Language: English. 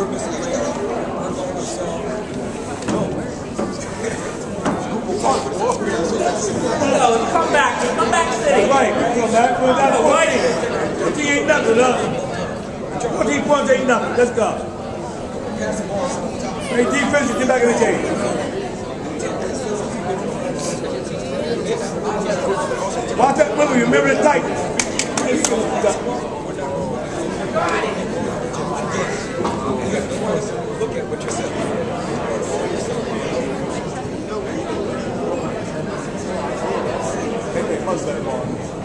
No, come back. Come back city. Right, come back. We're down to fighting. What ain't nothing, huh? What these points ain't nothing. Let's go. Hey, defense, get back in the game. Watch that, remember, remember the Titans. first, look at what yourself. Hey, hey, how's that ball?